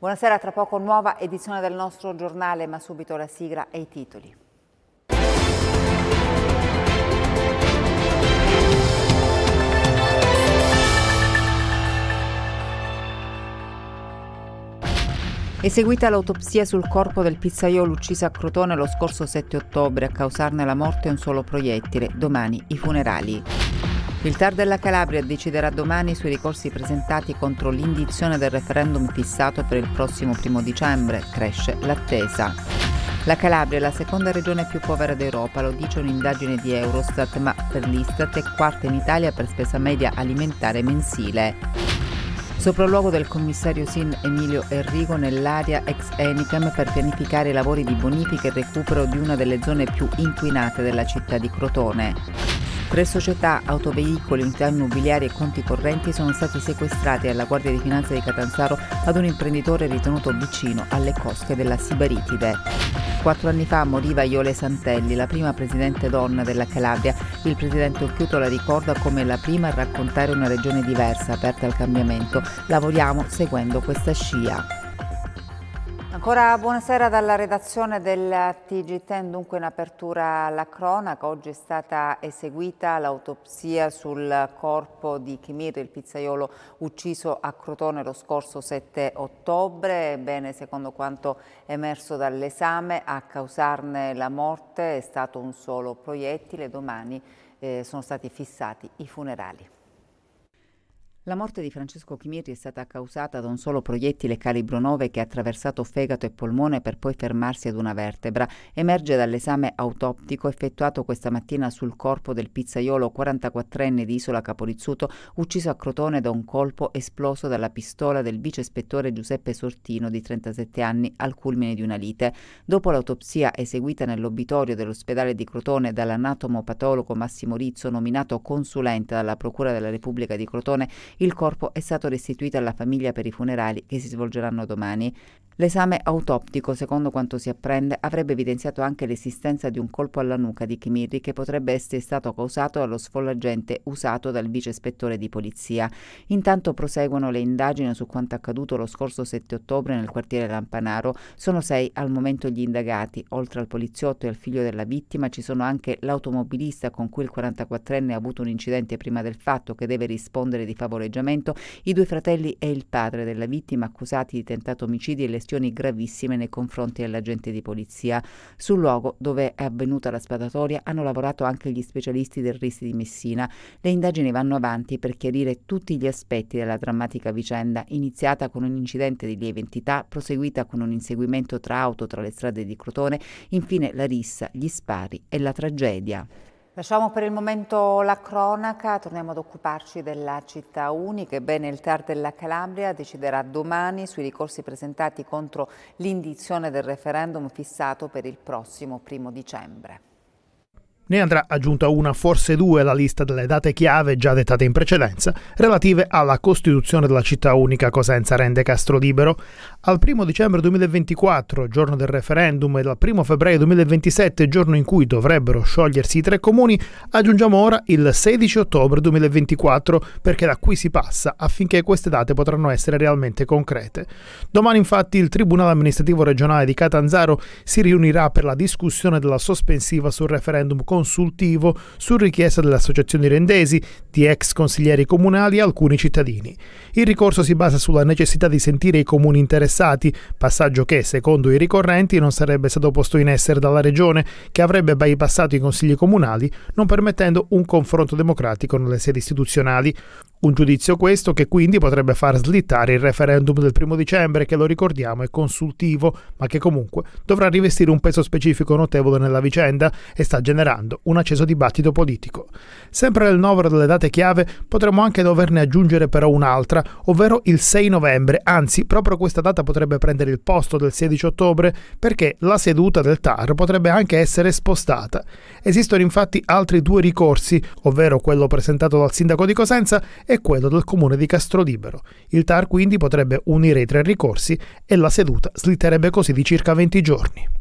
Buonasera, tra poco nuova edizione del nostro giornale, ma subito la sigla e i titoli. Eseguita l'autopsia sul corpo del pizzaiolo ucciso a Crotone lo scorso 7 ottobre, a causarne la morte un solo proiettile. Domani i funerali. Il TAR della Calabria deciderà domani sui ricorsi presentati contro l'indizione del referendum fissato per il prossimo primo dicembre. Cresce l'attesa. La Calabria è la seconda regione più povera d'Europa, lo dice un'indagine di Eurostat, ma per l'Istat è quarta in Italia per spesa media alimentare mensile. Sopralluogo del commissario SIN Emilio Enrico nell'area ex Enicam per pianificare i lavori di bonifica e recupero di una delle zone più inquinate della città di Crotone. Tre società, autoveicoli, unità immobiliari e conti correnti sono stati sequestrati alla Guardia di Finanza di Catanzaro ad un imprenditore ritenuto vicino alle cosche della Sibaritide. Quattro anni fa moriva Iole Santelli, la prima presidente donna della Calabria. Il presidente Occhiuto la ricorda come la prima a raccontare una regione diversa, aperta al cambiamento. Lavoriamo seguendo questa scia. Ancora buonasera dalla redazione del TG10, dunque in apertura alla cronaca. Oggi è stata eseguita l'autopsia sul corpo di Chimir, il pizzaiolo ucciso a Crotone lo scorso 7 ottobre. Ebbene, secondo quanto emerso dall'esame, a causarne la morte è stato un solo proiettile. Domani eh, sono stati fissati i funerali. La morte di Francesco Chimirri è stata causata da un solo proiettile calibro 9 che ha attraversato fegato e polmone per poi fermarsi ad una vertebra. Emerge dall'esame autoptico effettuato questa mattina sul corpo del pizzaiolo 44enne di Isola Caporizzuto, ucciso a Crotone da un colpo esploso dalla pistola del vice ispettore Giuseppe Sortino di 37 anni al culmine di una lite. Dopo l'autopsia eseguita nell'obitorio dell'ospedale di Crotone dall'anatomopatologo Massimo Rizzo, nominato consulente dalla Procura della Repubblica di Crotone, il corpo è stato restituito alla famiglia per i funerali che si svolgeranno domani. L'esame autoptico, secondo quanto si apprende, avrebbe evidenziato anche l'esistenza di un colpo alla nuca di Chimirri che potrebbe essere stato causato dallo sfollagente usato dal vice ispettore di polizia. Intanto proseguono le indagini su quanto accaduto lo scorso 7 ottobre nel quartiere Lampanaro. Sono sei al momento gli indagati. Oltre al poliziotto e al figlio della vittima ci sono anche l'automobilista con cui il 44enne ha avuto un incidente prima del fatto che deve rispondere di favoreggiamento, i due fratelli e il padre della vittima accusati di tentato omicidio e lesioni questioni gravissime nei confronti dell'agente di polizia. Sul luogo dove è avvenuta la spadatoria hanno lavorato anche gli specialisti del RIS di Messina. Le indagini vanno avanti per chiarire tutti gli aspetti della drammatica vicenda, iniziata con un incidente di lieve entità, proseguita con un inseguimento tra auto tra le strade di Crotone, infine la rissa, gli spari e la tragedia. Lasciamo per il momento la cronaca, torniamo ad occuparci della città unica. Ebbene, il TAR della Calabria deciderà domani sui ricorsi presentati contro l'indizione del referendum fissato per il prossimo primo dicembre. Ne andrà aggiunta una, forse due, alla lista delle date chiave già dettate in precedenza, relative alla costituzione della città unica Cosenza rende Castro Libero. Al 1 dicembre 2024, giorno del referendum, e dal 1 febbraio 2027, giorno in cui dovrebbero sciogliersi i tre comuni, aggiungiamo ora il 16 ottobre 2024, perché da qui si passa affinché queste date potranno essere realmente concrete. Domani infatti il Tribunale amministrativo regionale di Catanzaro si riunirà per la discussione della sospensiva sul referendum con consultivo su richiesta delle associazioni rendesi, di ex consiglieri comunali e alcuni cittadini. Il ricorso si basa sulla necessità di sentire i comuni interessati, passaggio che, secondo i ricorrenti, non sarebbe stato posto in essere dalla Regione, che avrebbe bypassato i consigli comunali, non permettendo un confronto democratico nelle sedi istituzionali. Un giudizio questo che quindi potrebbe far slittare il referendum del primo dicembre, che lo ricordiamo è consultivo, ma che comunque dovrà rivestire un peso specifico notevole nella vicenda e sta generando un acceso dibattito politico. Sempre nel novero delle date chiave potremmo anche doverne aggiungere però un'altra, ovvero il 6 novembre, anzi proprio questa data potrebbe prendere il posto del 16 ottobre perché la seduta del TAR potrebbe anche essere spostata. Esistono infatti altri due ricorsi, ovvero quello presentato dal sindaco di Cosenza e quello del comune di Castrolibero. Il TAR quindi potrebbe unire i tre ricorsi e la seduta slitterebbe così di circa 20 giorni.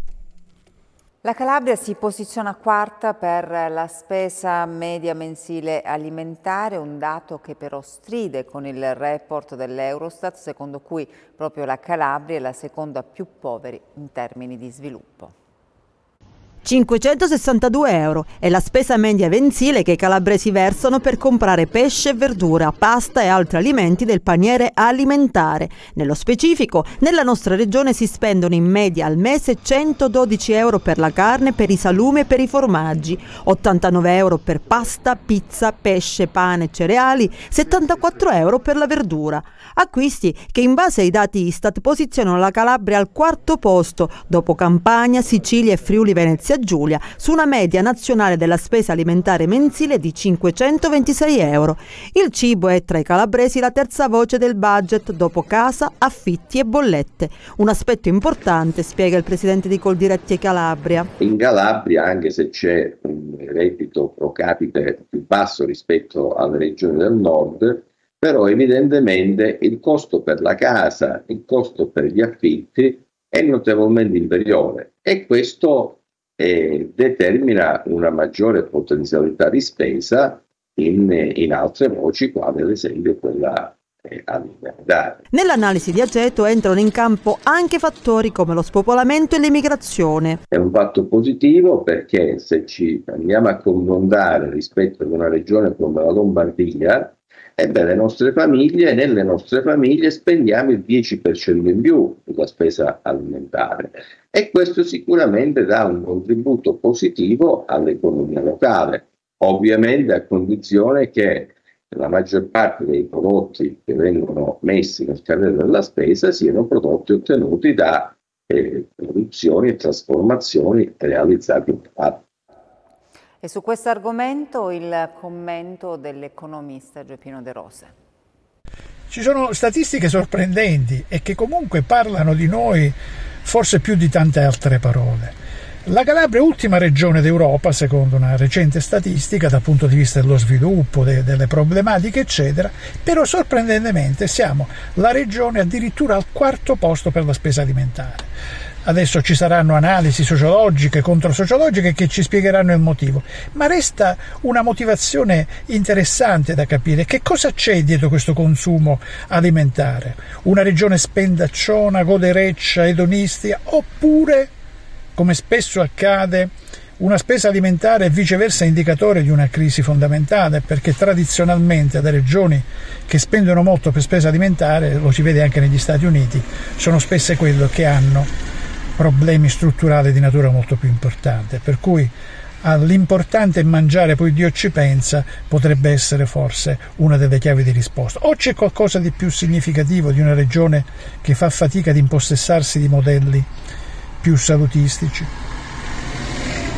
La Calabria si posiziona quarta per la spesa media mensile alimentare, un dato che però stride con il report dell'Eurostat, secondo cui proprio la Calabria è la seconda più povera in termini di sviluppo. 562 euro è la spesa media mensile che i calabresi versano per comprare pesce, verdura, pasta e altri alimenti del paniere alimentare. Nello specifico, nella nostra regione si spendono in media al mese 112 euro per la carne, per i salumi e per i formaggi, 89 euro per pasta, pizza, pesce, pane e cereali, 74 euro per la verdura. Acquisti che in base ai dati Istat posizionano la Calabria al quarto posto, dopo Campania, Sicilia e Friuli Venezia Giulia su una media nazionale della spesa alimentare mensile di 526 euro. Il cibo è tra i calabresi la terza voce del budget dopo casa, affitti e bollette. Un aspetto importante, spiega il presidente di Coldiretti Calabria. In Calabria, anche se c'è un reddito pro capite più basso rispetto alle regioni del nord, però evidentemente il costo per la casa, il costo per gli affitti è notevolmente inferiore e questo e determina una maggiore potenzialità di spesa in, in altre voci, quale ad esempio quella eh, alimentare. Nell'analisi di Aceto entrano in campo anche fattori come lo spopolamento e l'immigrazione. È un fatto positivo perché se ci andiamo a confrontare rispetto ad una regione come la Lombardia, Ebbene, le nostre famiglie, nelle nostre famiglie spendiamo il 10% in più sulla spesa alimentare e questo sicuramente dà un contributo positivo all'economia locale, ovviamente a condizione che la maggior parte dei prodotti che vengono messi nel carrello della spesa siano prodotti ottenuti da eh, produzioni e trasformazioni realizzate in. E su questo argomento il commento dell'economista Giuppino De Rose. Ci sono statistiche sorprendenti e che comunque parlano di noi forse più di tante altre parole. La Calabria è ultima regione d'Europa, secondo una recente statistica, dal punto di vista dello sviluppo, de- delle problematiche, eccetera, però sorprendentemente siamo la regione addirittura al quarto posto per la spesa alimentare. Adesso ci saranno analisi sociologiche, controsociologiche che ci spiegheranno il motivo, ma resta una motivazione interessante da capire. Che cosa c'è dietro questo consumo alimentare? Una regione spendacciona, godereccia, edonistica, oppure, come spesso accade, una spesa alimentare è viceversa indicatore di una crisi fondamentale perché tradizionalmente le regioni che spendono molto per spesa alimentare, lo si vede anche negli Stati Uniti, sono spesse quelle che hanno problemi strutturali di natura molto più importante, per cui all'importante mangiare, poi Dio ci pensa, potrebbe essere forse una delle chiavi di risposta. O c'è qualcosa di più significativo di una regione che fa fatica ad impossessarsi di modelli più salutistici?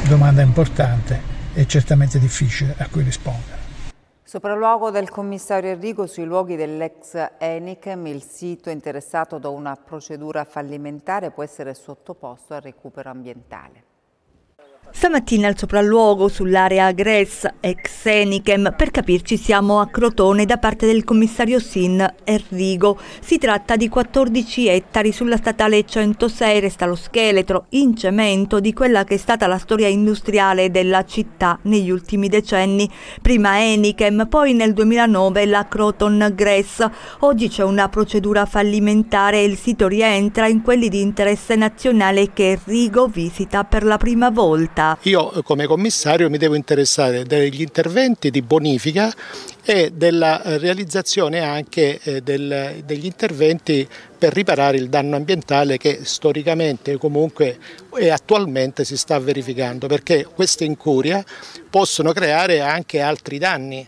Domanda importante e certamente difficile a cui rispondere. Sopralluogo del commissario Enrico sui luoghi dell'ex Enicem, il sito interessato da una procedura fallimentare può essere sottoposto al recupero ambientale. Stamattina al sopralluogo sull'area Gres ex Enichem, per capirci siamo a Crotone da parte del commissario Sin Enrigo. Si tratta di 14 ettari sulla statale 106, resta lo scheletro in cemento di quella che è stata la storia industriale della città negli ultimi decenni. Prima Enichem, poi nel 2009 la Croton Gres. Oggi c'è una procedura fallimentare e il sito rientra in quelli di interesse nazionale che Enrigo visita per la prima volta città. Io come commissario mi devo interessare degli interventi di bonifica e della realizzazione anche eh, del, degli interventi per riparare il danno ambientale che storicamente comunque e attualmente si sta verificando perché queste incuria possono creare anche altri danni.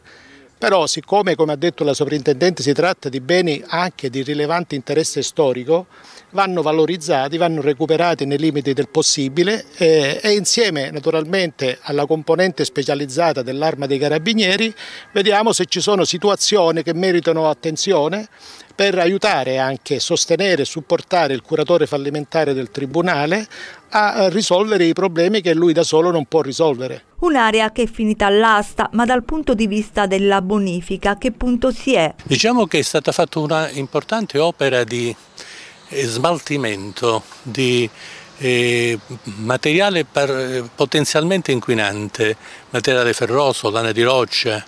Però siccome, come ha detto la sovrintendente, si tratta di beni anche di rilevante interesse storico, vanno valorizzati, vanno recuperati nei limiti del possibile e, e insieme naturalmente alla componente specializzata dell'arma dei carabinieri vediamo se ci sono situazioni che meritano attenzione per aiutare anche, sostenere e supportare il curatore fallimentare del Tribunale a risolvere i problemi che lui da solo non può risolvere. Un'area che è finita all'asta, ma dal punto di vista della bonifica che punto si è? Diciamo che è stata fatta una importante opera di smaltimento di eh, materiale per, potenzialmente inquinante, materiale ferroso, lana di roccia,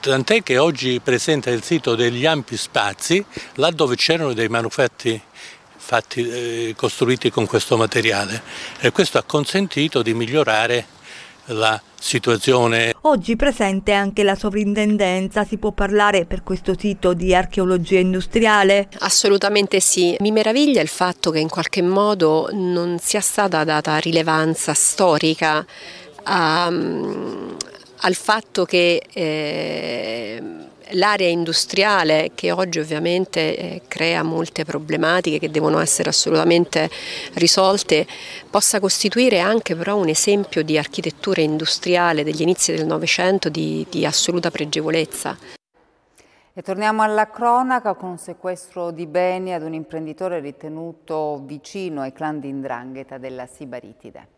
tant'è che oggi presenta il sito degli ampi spazi, là dove c'erano dei manufatti fatti, eh, costruiti con questo materiale. E questo ha consentito di migliorare la situazione. Oggi presente anche la sovrintendenza, si può parlare per questo sito di archeologia industriale? Assolutamente sì, mi meraviglia il fatto che in qualche modo non sia stata data rilevanza storica a, al fatto che eh, l'area industriale che oggi ovviamente eh, crea molte problematiche che devono essere assolutamente risolte possa costituire anche però un esempio di architettura industriale degli inizi del Novecento di, di assoluta pregevolezza. E torniamo alla cronaca con un sequestro di beni ad un imprenditore ritenuto vicino ai clan di Indrangheta della Sibaritide.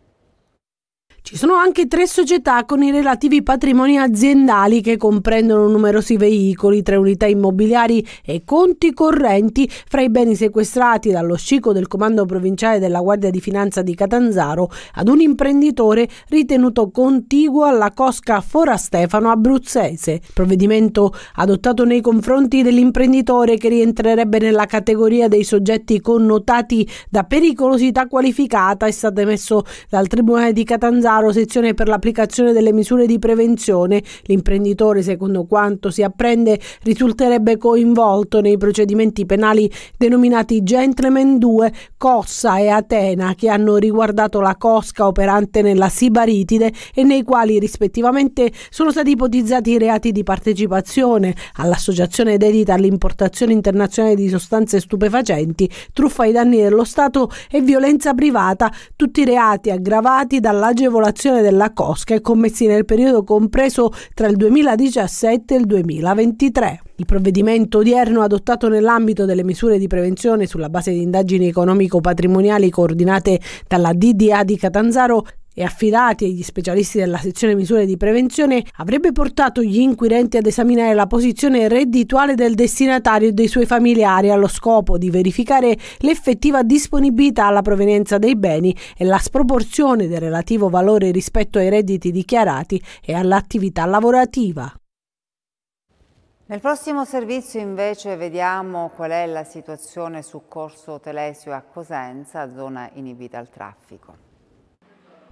Ci sono anche tre società con i relativi patrimoni aziendali che comprendono numerosi veicoli, tre unità immobiliari e conti correnti fra i beni sequestrati dallo scico del comando provinciale della Guardia di Finanza di Catanzaro ad un imprenditore ritenuto contiguo alla cosca Fora Stefano abruzzese. Provvedimento adottato nei confronti dell'imprenditore che rientrerebbe nella categoria dei soggetti connotati da pericolosità qualificata è stato emesso dal Tribunale di Catanzaro Pesaro, sezione per l'applicazione delle misure di prevenzione. L'imprenditore, secondo quanto si apprende, risulterebbe coinvolto nei procedimenti penali denominati Gentleman 2, Cossa e Atena, che hanno riguardato la cosca operante nella Sibaritide e nei quali rispettivamente sono stati ipotizzati i reati di partecipazione all'associazione dedita all'importazione internazionale di sostanze stupefacenti, truffa ai danni dello Stato e violenza privata, tutti reati aggravati dall'agevolazione violazione della cosca commessi nel periodo compreso tra il 2017 e il 2023. Il provvedimento odierno, adottato nell'ambito delle misure di prevenzione sulla base di indagini economico-patrimoniali coordinate dalla DDA di Catanzaro, e affidati agli specialisti della sezione misure di prevenzione, avrebbe portato gli inquirenti ad esaminare la posizione reddituale del destinatario e dei suoi familiari allo scopo di verificare l'effettiva disponibilità alla provenienza dei beni e la sproporzione del relativo valore rispetto ai redditi dichiarati e all'attività lavorativa. Nel prossimo servizio invece vediamo qual è la situazione su Corso Telesio a Cosenza, zona inibita al traffico.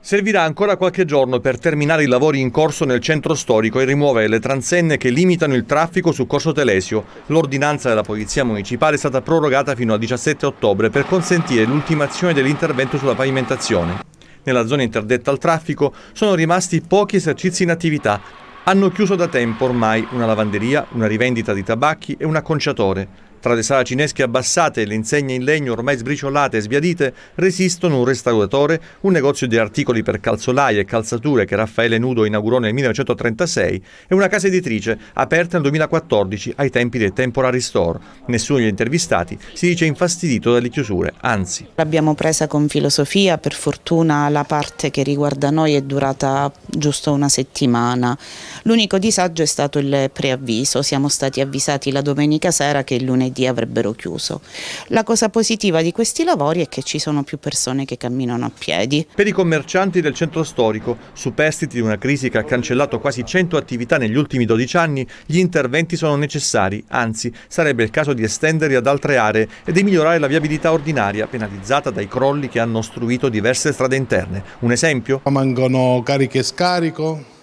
Servirà ancora qualche giorno per terminare i lavori in corso nel centro storico e rimuovere le transenne che limitano il traffico su Corso Telesio. L'ordinanza della Polizia Municipale è stata prorogata fino al 17 ottobre per consentire l'ultimazione dell'intervento sulla pavimentazione. Nella zona interdetta al traffico sono rimasti pochi esercizi in attività. Hanno chiuso da tempo ormai una lavanderia, una rivendita di tabacchi e un acconciatore. Tra le sala cinesche abbassate e le insegne in legno ormai sbriciolate e sbiadite resistono un restauratore, un negozio di articoli per calzolaie e calzature che Raffaele Nudo inaugurò nel 1936 e una casa editrice aperta nel 2014 ai tempi del Temporary Store. Nessuno degli intervistati si dice infastidito dalle chiusure, anzi. L'abbiamo presa con filosofia, per fortuna la parte che riguarda noi è durata giusto una settimana. L'unico disagio è stato il preavviso, siamo stati avvisati la domenica sera che il lunedì lunedì avrebbero chiuso. La cosa positiva di questi lavori è che ci sono più persone che camminano a piedi. Per i commercianti del centro storico, superstiti di una crisi che ha cancellato quasi 100 attività negli ultimi 12 anni, gli interventi sono necessari, anzi sarebbe il caso di estenderli ad altre aree e di migliorare la viabilità ordinaria penalizzata dai crolli che hanno ostruito diverse strade interne. Un esempio? Mancano cariche e scarico,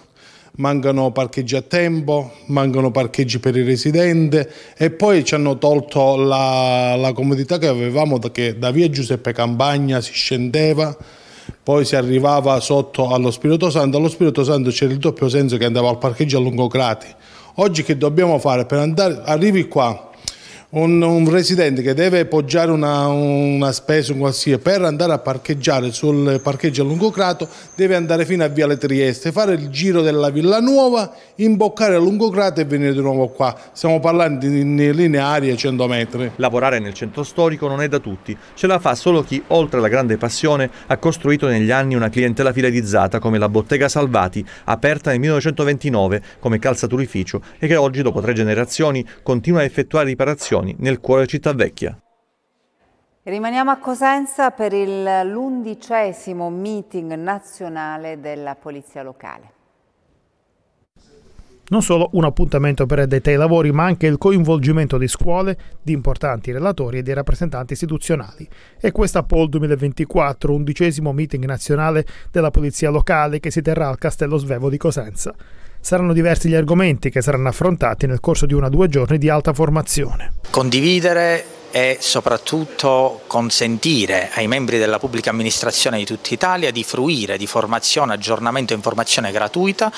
mancano parcheggi a tempo, mancano parcheggi per i residenti e poi ci hanno tolto la, la comodità che avevamo che da via Giuseppe Campagna si scendeva poi si arrivava sotto allo Spirito Santo, allo Spirito Santo c'era il doppio senso che andava al parcheggio a Lungocrati. Oggi che dobbiamo fare? Per andare, arrivi qua, un, un, residente che deve poggiare una, una spesa un qualsiasi per andare a parcheggiare sul parcheggio a Lungocrato deve andare fino a Viale Trieste, fare il giro della Villa Nuova, imboccare a Lungocrato e venire di nuovo qua. Stiamo parlando di lineari a 100 metri. Lavorare nel centro storico non è da tutti, ce la fa solo chi, oltre alla grande passione, ha costruito negli anni una clientela fidelizzata come la Bottega Salvati, aperta nel 1929 come calzaturificio e che oggi, dopo tre generazioni, continua a effettuare riparazioni nel cuore città vecchia. Rimaniamo a Cosenza per l'undicesimo meeting nazionale della Polizia Locale. Non solo un appuntamento per addetti ai lavori, ma anche il coinvolgimento di scuole, di importanti relatori e di rappresentanti istituzionali. E questa Pol 2024, undicesimo meeting nazionale della Polizia Locale che si terrà al Castello Svevo di Cosenza. Saranno diversi gli argomenti che saranno affrontati nel corso di una o due giorni di alta formazione. Condividere e soprattutto consentire ai membri della pubblica amministrazione di tutta Italia di fruire di formazione, aggiornamento e informazione gratuita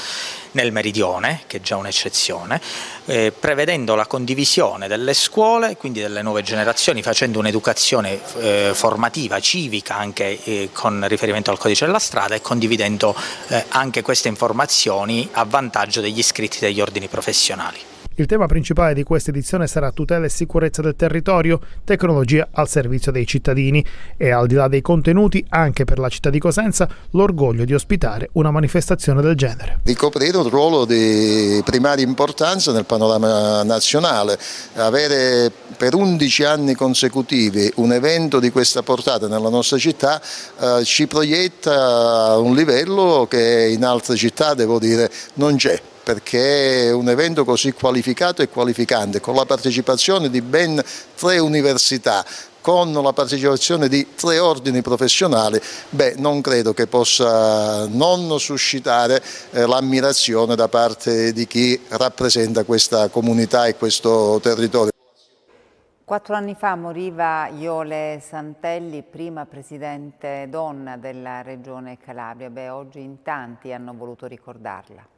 nel meridione, che è già un'eccezione, eh, prevedendo la condivisione delle scuole, quindi delle nuove generazioni, facendo un'educazione eh, formativa, civica, anche eh, con riferimento al codice della strada e condividendo eh, anche queste informazioni a vantaggio degli iscritti degli ordini professionali. Il tema principale di questa edizione sarà tutela e sicurezza del territorio, tecnologia al servizio dei cittadini. E al di là dei contenuti, anche per la città di Cosenza, l'orgoglio di ospitare una manifestazione del genere. Ricoprire un ruolo di primaria importanza nel panorama nazionale, avere per 11 anni consecutivi un evento di questa portata nella nostra città eh, ci proietta a un livello che in altre città, devo dire, non c'è perché un evento così qualificato e qualificante, con la partecipazione di ben tre università, con la partecipazione di tre ordini professionali, beh, non credo che possa non suscitare eh, l'ammirazione da parte di chi rappresenta questa comunità e questo territorio. Quattro anni fa moriva Iole Santelli, prima presidente donna della regione Calabria. Beh, oggi in tanti hanno voluto ricordarla.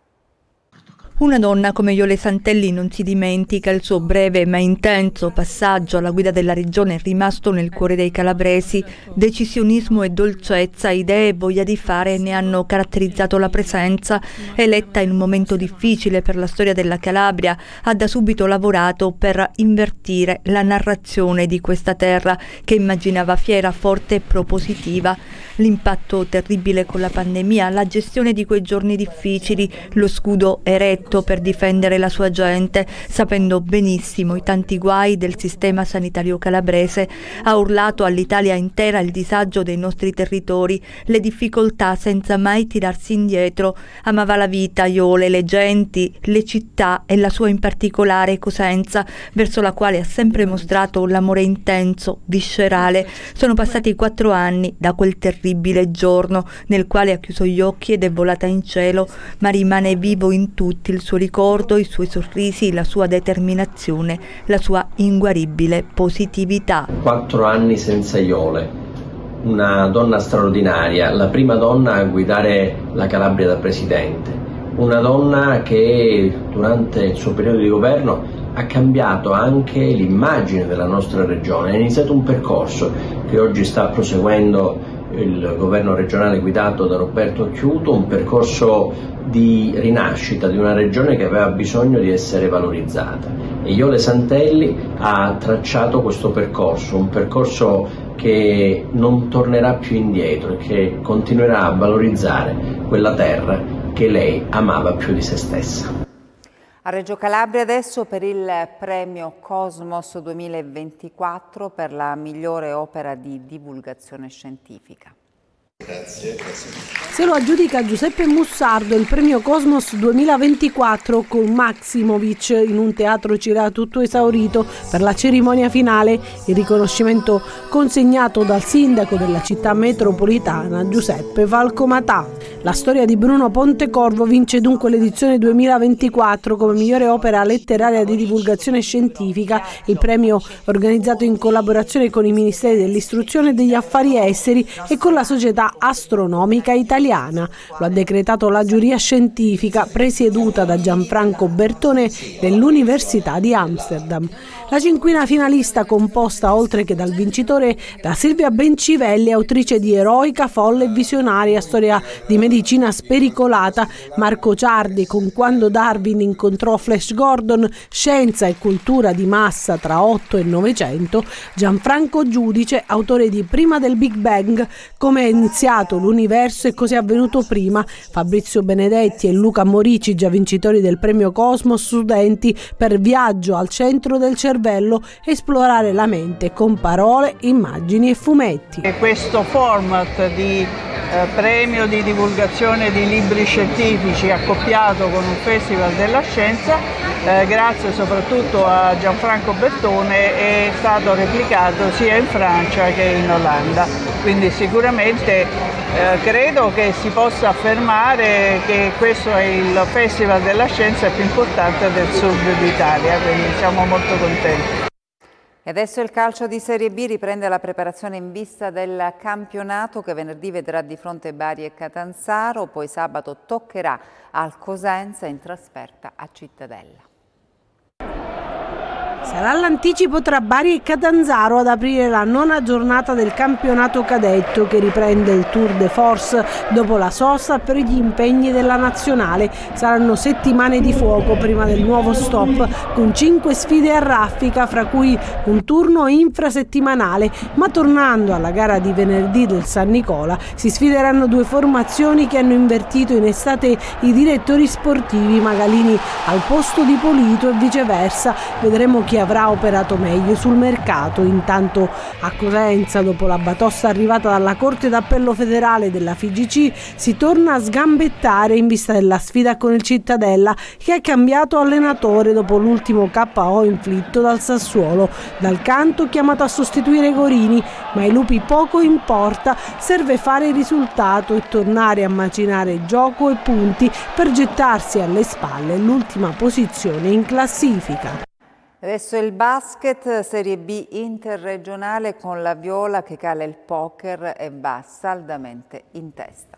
Una donna come Iole Santelli non si dimentica il suo breve ma intenso passaggio alla guida della regione rimasto nel cuore dei calabresi. Decisionismo e dolcezza, idee e voglia di fare ne hanno caratterizzato la presenza. Eletta in un momento difficile per la storia della Calabria, ha da subito lavorato per invertire la narrazione di questa terra che immaginava fiera, forte e propositiva. L'impatto terribile con la pandemia, la gestione di quei giorni difficili, lo scudo eretto per difendere la sua gente, sapendo benissimo i tanti guai del sistema sanitario calabrese, ha urlato all'Italia intera il disagio dei nostri territori, le difficoltà senza mai tirarsi indietro. Amava la vita, Iole, le genti, le città e la sua in particolare Cosenza, verso la quale ha sempre mostrato l'amore intenso, viscerale. Sono passati quattro anni da quel terribile giorno nel quale ha chiuso gli occhi ed è volata in cielo, ma rimane vivo in tutti il suo ricordo, i suoi sorrisi, la sua determinazione, la sua inguaribile positività. Quattro anni senza Iole, una donna straordinaria, la prima donna a guidare la Calabria da presidente, una donna che durante il suo periodo di governo ha cambiato anche l'immagine della nostra regione, ha iniziato un percorso che oggi sta proseguendo il governo regionale guidato da Roberto Chiuto, un percorso di rinascita di una regione che aveva bisogno di essere valorizzata. E Iole Santelli ha tracciato questo percorso, un percorso che non tornerà più indietro e che continuerà a valorizzare quella terra che lei amava più di se stessa. A Reggio Calabria adesso per il premio Cosmos 2024 per la migliore opera di divulgazione scientifica. Grazie, grazie. Se lo aggiudica Giuseppe Mussardo il premio Cosmos 2024 con Maximovic in un teatro Cirà tutto esaurito per la cerimonia finale, il riconoscimento consegnato dal sindaco della città metropolitana Giuseppe Valcomatà. La storia di Bruno Pontecorvo vince dunque l'edizione 2024 come migliore opera letteraria di divulgazione scientifica, il premio organizzato in collaborazione con i Ministeri dell'Istruzione e degli Affari Esteri e con la Società Astronomica Italiana. Lo ha decretato la giuria scientifica presieduta da Gianfranco Bertone dell'Università di Amsterdam. La cinquina finalista composta oltre che dal vincitore da Silvia Bencivelli, autrice di Eroica, folle e visionaria storia di medicina spericolata, Marco Ciardi con Quando Darwin incontrò Flash Gordon, Scienza e cultura di massa tra 8 e 900, Gianfranco Giudice, autore di Prima del Big Bang, come iniziato l'universo e così è avvenuto prima. Fabrizio Benedetti e Luca Morici, già vincitori del premio Cosmos, studenti per viaggio al centro del cervello, esplorare la mente con parole, immagini e fumetti. E questo format di eh, premio di divulgazione di libri scientifici accoppiato con un festival della scienza, eh, grazie soprattutto a Gianfranco Bertone, è stato replicato sia in Francia che in Olanda. Quindi sicuramente eh, credo che si possa affermare che questo è il festival della scienza più importante del sud d'Italia, quindi siamo molto contenti. E adesso il calcio di Serie B riprende la preparazione in vista del campionato che venerdì vedrà di fronte Bari e Catanzaro, poi sabato toccherà al Cosenza in trasferta a Cittadella. Sarà l'anticipo tra Bari e Catanzaro ad aprire la nona giornata del campionato cadetto che riprende il Tour de Force dopo la sosta per gli impegni della nazionale. Saranno settimane di fuoco prima del nuovo stop con cinque sfide a raffica fra cui un turno infrasettimanale ma tornando alla gara di venerdì del San Nicola si sfideranno due formazioni che hanno invertito in estate i direttori sportivi Magalini al posto di Polito e viceversa. Vedremo chi avrà operato meglio sul mercato. Intanto a Cosenza, dopo la batossa arrivata dalla Corte d'Appello federale della FIGC, si torna a sgambettare in vista della sfida con il Cittadella che ha cambiato allenatore dopo l'ultimo KO inflitto dal Sassuolo. Dal canto chiamato a sostituire Gorini, ma ai lupi poco importa, serve fare il risultato e tornare a macinare gioco e punti per gettarsi alle spalle l'ultima posizione in classifica. Adesso il basket, Serie B interregionale con la Viola che cala il poker e va saldamente in testa.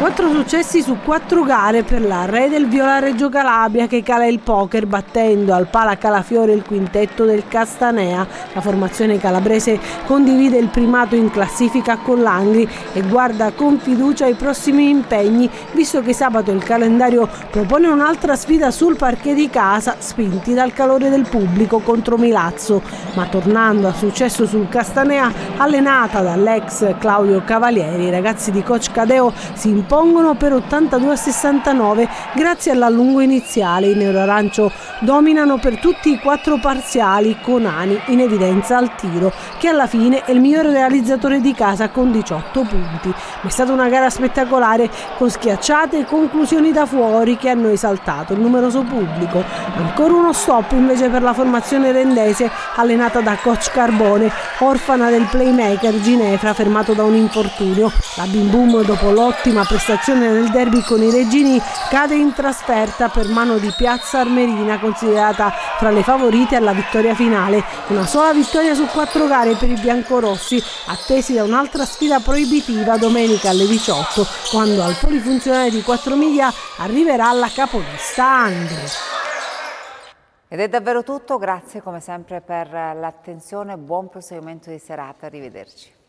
Quattro successi su quattro gare per la Re del Viola Reggio Calabria che cala il poker battendo al Pala Calafiore il quintetto del Castanea. La formazione calabrese condivide il primato in classifica con l'Angri e guarda con fiducia i prossimi impegni visto che sabato il calendario propone un'altra sfida sul parquet di casa spinti dal calore del pubblico contro Milazzo. Ma tornando al successo sul Castanea allenata dall'ex Claudio Cavalieri i ragazzi di coach Cadeo si impongono per 82 a 69 grazie all'allungo iniziale. I nero-arancio dominano per tutti i quattro parziali con Ani in evidenza al tiro che alla fine è il migliore realizzatore di casa con 18 punti. Ma è stata una gara spettacolare con schiacciate e conclusioni da fuori che hanno esaltato il numeroso pubblico. Ancora uno stop invece per la formazione rendese allenata da coach Carbone, orfana del playmaker Ginefra fermato da un infortunio. La Bim Boom dopo l'ottima prestazione nel derby con i Regini cade in trasferta per mano di Piazza Armerina considerata fra le favorite alla vittoria finale. Una sola vittoria su quattro gare per i biancorossi attesi da un'altra sfida proibitiva domenica alle 18 quando al polifunzionale di 4 miglia arriverà la capolista Andri. Ed è davvero tutto, grazie come sempre per l'attenzione, buon proseguimento di serata, arrivederci.